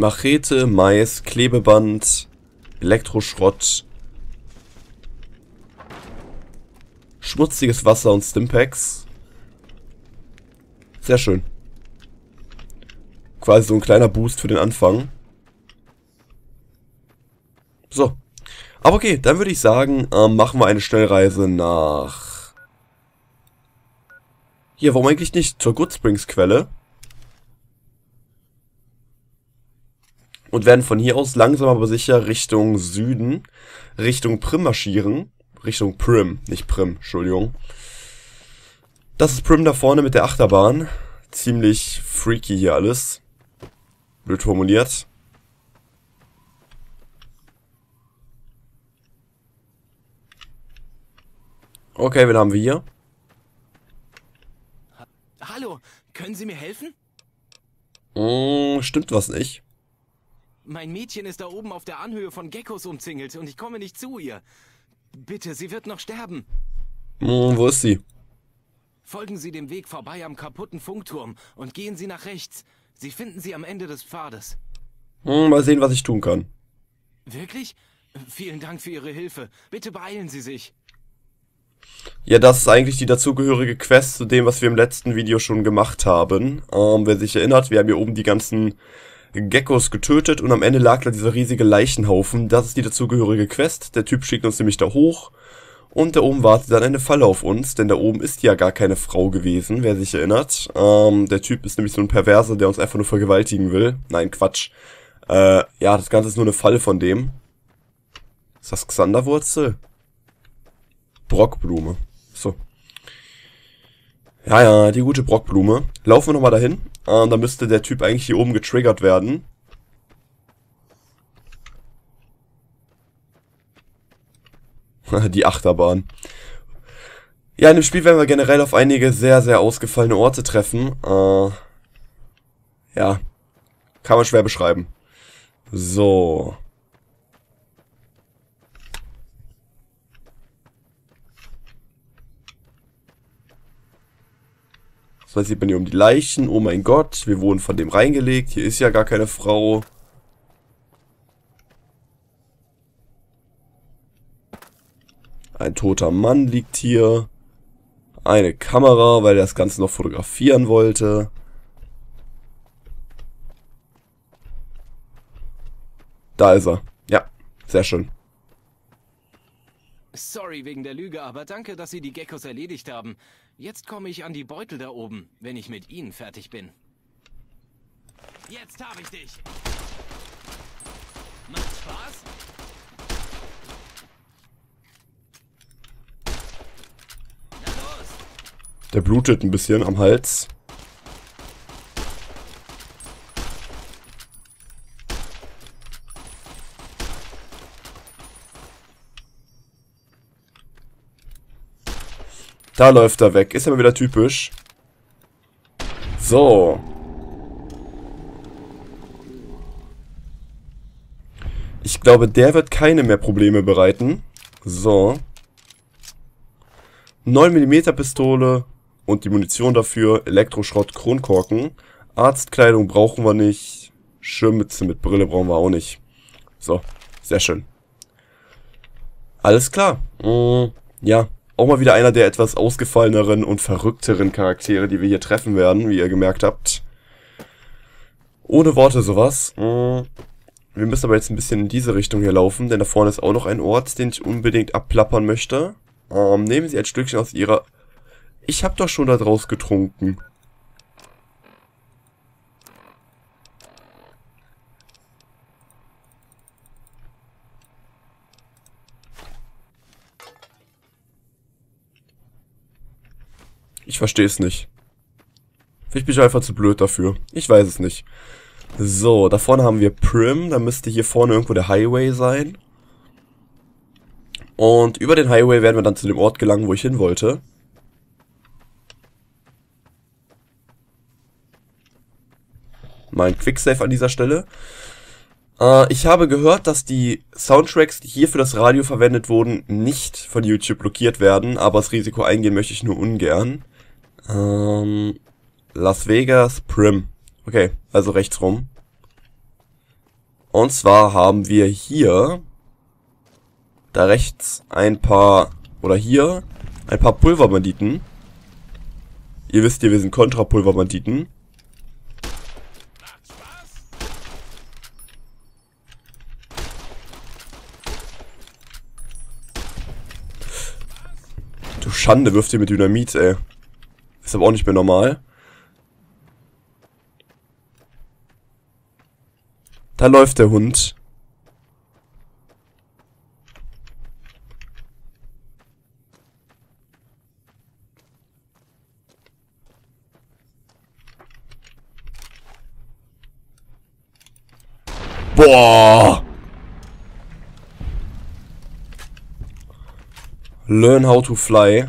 Machete, Mais, Klebeband, Elektroschrott, schmutziges Wasser und Stimpaks. Sehr schön. Quasi so ein kleiner Boost für den Anfang. So. Aber okay, dann würde ich sagen, ähm, machen wir eine Schnellreise nach... Hier, warum eigentlich nicht? Zur Goodsprings Quelle. Und werden von hier aus langsam aber sicher Richtung Süden, Richtung Prim marschieren. Richtung Prim, nicht Prim, Entschuldigung. Das ist Prim da vorne mit der Achterbahn. Ziemlich freaky hier alles. Blöd formuliert. Okay, wen haben wir hier? Hallo, können Sie mir helfen? Hm, stimmt was nicht. Mein Mädchen ist da oben auf der Anhöhe von Geckos umzingelt und ich komme nicht zu ihr. Bitte, sie wird noch sterben. Hm, wo ist sie? Folgen Sie dem Weg vorbei am kaputten Funkturm und gehen Sie nach rechts. Sie finden sie am Ende des Pfades. Hm, mal sehen, was ich tun kann. Wirklich? Vielen Dank für Ihre Hilfe. Bitte beeilen Sie sich. Ja, das ist eigentlich die dazugehörige Quest zu dem, was wir im letzten Video schon gemacht haben. Ähm, wer sich erinnert, wir haben hier oben die ganzen Geckos getötet und am Ende lag da dieser riesige Leichenhaufen. Das ist die dazugehörige Quest. Der Typ schickt uns nämlich da hoch. Und da oben wartet dann eine Falle auf uns, denn da oben ist ja gar keine Frau gewesen, wer sich erinnert. Ähm, der Typ ist nämlich so ein Perverser, der uns einfach nur vergewaltigen will. Nein, Quatsch. Äh, ja, das Ganze ist nur eine Falle von dem. Ist das Xanderwurzel? Brockblume. So. Ja, ja, die gute Brockblume. Laufen wir nochmal dahin. Ähm, da müsste der Typ eigentlich hier oben getriggert werden. die Achterbahn. Ja, in dem Spiel werden wir generell auf einige sehr, sehr ausgefallene Orte treffen. Äh, ja, kann man schwer beschreiben. So. Jetzt sieht man hier um die Leichen. Oh mein Gott, wir wurden von dem reingelegt. Hier ist ja gar keine Frau. Ein toter Mann liegt hier. Eine Kamera, weil er das Ganze noch fotografieren wollte. Da ist er. Ja, sehr schön. Sorry wegen der Lüge, aber danke, dass Sie die Geckos erledigt haben. Jetzt komme ich an die Beutel da oben, wenn ich mit Ihnen fertig bin. Jetzt habe ich dich! Macht Spaß? Der blutet ein bisschen am Hals. Da läuft er weg. Ist aber wieder typisch. So. Ich glaube, der wird keine mehr Probleme bereiten. So. 9mm Pistole und die Munition dafür. Elektroschrott, Kronkorken. Arztkleidung brauchen wir nicht. Schirmmütze mit Brille brauchen wir auch nicht. So, sehr schön. Alles klar. Mm, ja, auch mal wieder einer der etwas ausgefalleneren und verrückteren Charaktere, die wir hier treffen werden, wie ihr gemerkt habt. Ohne Worte sowas. Mm. Wir müssen aber jetzt ein bisschen in diese Richtung hier laufen, denn da vorne ist auch noch ein Ort, den ich unbedingt abplappern möchte. Ähm, nehmen Sie ein Stückchen aus Ihrer... Ich hab doch schon da draus getrunken. Ich verstehe es nicht. Vielleicht bin ich einfach zu blöd dafür. Ich weiß es nicht. So, da vorne haben wir Prim. Da müsste hier vorne irgendwo der Highway sein. Und über den Highway werden wir dann zu dem Ort gelangen, wo ich hin wollte. Mein Quicksave an dieser Stelle. Äh, ich habe gehört, dass die Soundtracks, die hier für das Radio verwendet wurden, nicht von YouTube blockiert werden, aber das Risiko eingehen möchte ich nur ungern. Ähm, Las Vegas, Prim. Okay, also rechts rum. Und zwar haben wir hier da rechts ein paar, oder hier, ein paar Pulverbanditen. Ihr wisst ja, wir sind Kontrapulverbanditen. Du Schande, wirft ihr mit Dynamit, ey. Ist aber auch nicht mehr normal. Da läuft der Hund. Boah! Learn how to fly.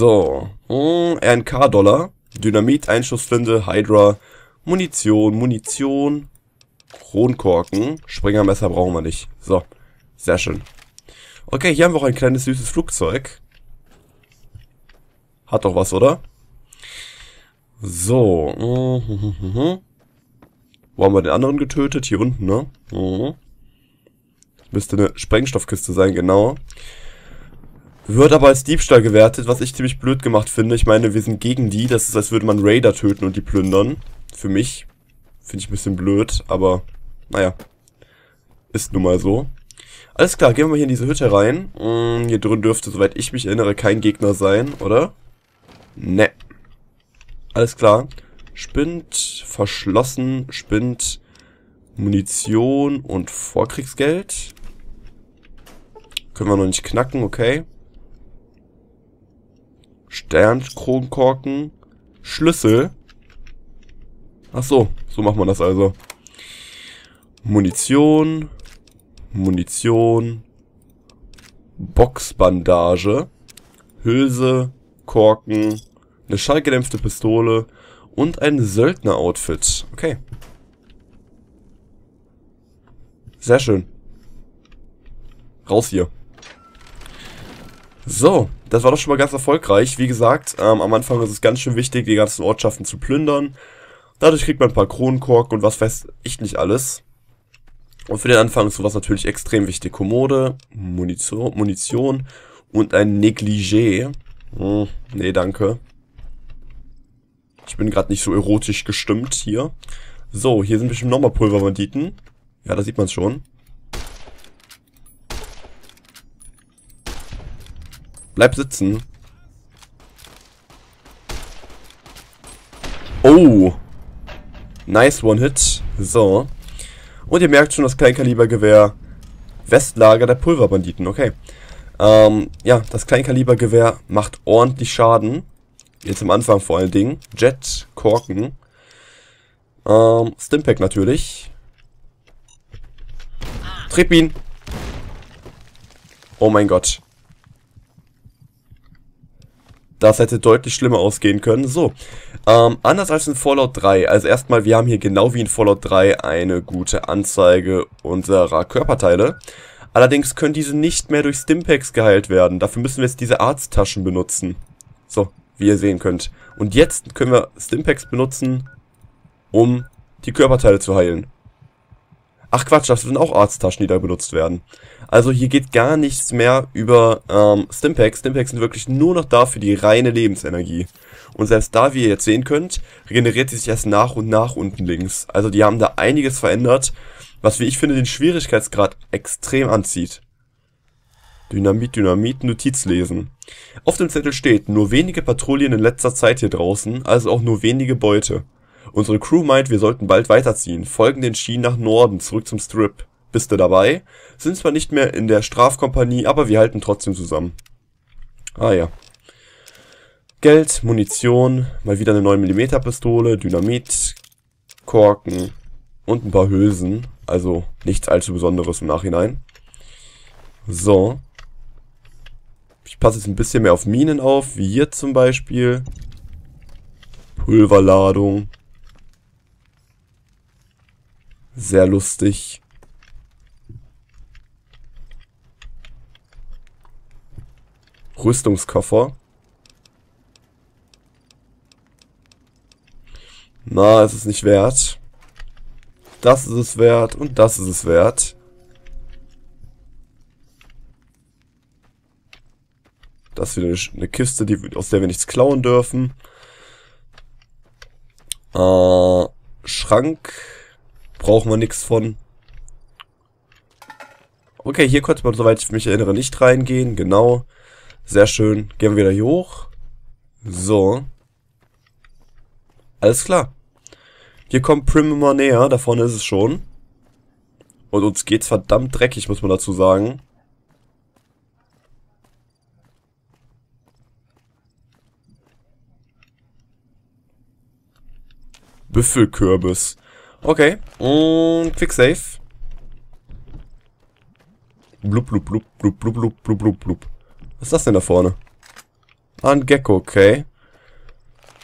So. Hm, RNK-Dollar. Dynamit, Einschussflinte, Hydra, Munition, Munition, Kronkorken. Springermesser brauchen wir nicht. So. Sehr schön. Okay, hier haben wir auch ein kleines süßes Flugzeug. Hat doch was, oder? So. Mhm. Wo haben wir den anderen getötet? Hier unten, ne? Mhm. Müsste eine Sprengstoffkiste sein, genau. Wird aber als Diebstahl gewertet, was ich ziemlich blöd gemacht finde. Ich meine, wir sind gegen die. Das ist, als würde man Raider töten und die plündern. Für mich. Finde ich ein bisschen blöd, aber naja. Ist nun mal so. Alles klar, gehen wir mal hier in diese Hütte rein. Hm, hier drin dürfte, soweit ich mich erinnere, kein Gegner sein, oder? Ne. Alles klar. Spind, verschlossen, Spind, Munition und Vorkriegsgeld. Können wir noch nicht knacken, okay. Sternkronkorken, Schlüssel. Ach so, so macht man das also. Munition, Munition, Boxbandage, Hülse, Korken, eine schallgedämpfte Pistole und ein Söldner-Outfit. Okay. Sehr schön. Raus hier. So, das war doch schon mal ganz erfolgreich. Wie gesagt, ähm, am Anfang ist es ganz schön wichtig, die ganzen Ortschaften zu plündern. Dadurch kriegt man ein paar Kronenkorken und was weiß ich nicht alles. Und für den Anfang ist sowas natürlich extrem wichtig. Kommode, Munition, Munition und ein Negligé. Hm, nee, danke. Ich bin gerade nicht so erotisch gestimmt hier. So, hier sind bestimmt nochmal Pulverbanditen. Ja, da sieht man es schon. Bleib sitzen. Oh. Nice One-Hit. So. Und ihr merkt schon das Kleinkalibergewehr Westlager der Pulverbanditen. Okay. Ähm, ja, das Kleinkalibergewehr macht ordentlich Schaden. Jetzt am Anfang vor allen Dingen. Jet, Korken. Ähm, Stimpack natürlich. Tripp ihn. Oh mein Gott. Das hätte deutlich schlimmer ausgehen können. So, ähm, anders als in Fallout 3. Also erstmal, wir haben hier genau wie in Fallout 3 eine gute Anzeige unserer Körperteile. Allerdings können diese nicht mehr durch Stimpaks geheilt werden. Dafür müssen wir jetzt diese Arzttaschen benutzen. So, wie ihr sehen könnt. Und jetzt können wir Stimpaks benutzen, um die Körperteile zu heilen. Ach Quatsch, das sind auch Arzttaschen, die da benutzt werden. Also hier geht gar nichts mehr über ähm, Stimpaks. Stimpaks sind wirklich nur noch da für die reine Lebensenergie. Und selbst da, wie ihr jetzt sehen könnt, regeneriert sie sich erst nach und nach unten links. Also die haben da einiges verändert, was wie ich finde den Schwierigkeitsgrad extrem anzieht. Dynamit, Dynamit, Notiz lesen. Auf dem Zettel steht, nur wenige Patrouillen in letzter Zeit hier draußen, also auch nur wenige Beute. Unsere Crew meint, wir sollten bald weiterziehen, folgen den Schienen nach Norden, zurück zum Strip. Bist du dabei? Sind zwar nicht mehr in der Strafkompanie, aber wir halten trotzdem zusammen. Ah ja. Geld, Munition, mal wieder eine 9mm Pistole, Dynamit, Korken und ein paar Hülsen. Also nichts allzu Besonderes im Nachhinein. So. Ich passe jetzt ein bisschen mehr auf Minen auf, wie hier zum Beispiel. Pulverladung. Sehr lustig. Rüstungskoffer. Na, es ist nicht wert. das ist es wert und das ist es wert. Das ist wieder eine Kiste, die, aus der wir nichts klauen dürfen. Äh, Schrank brauchen wir nichts von. Okay, hier konnte man, soweit ich mich erinnere, nicht reingehen. Genau. Sehr schön. Gehen wir wieder hier hoch. So. Alles klar. Hier kommt Prim immer näher. Da vorne ist es schon. Und uns geht's verdammt dreckig, muss man dazu sagen. Büffelkürbis. Okay. Und Quick Save. Blub, blub, blub, blub, blub, blub, blub, blub, blub. Was ist das denn da vorne? Ah, ein Gecko, okay.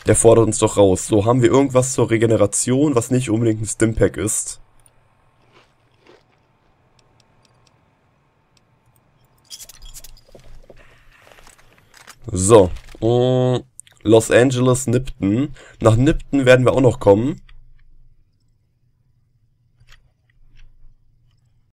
Der fordert uns doch raus. So, haben wir irgendwas zur Regeneration, was nicht unbedingt ein Stimpack ist? So. Mm, Los Angeles, Nipton. Nach Nipton werden wir auch noch kommen.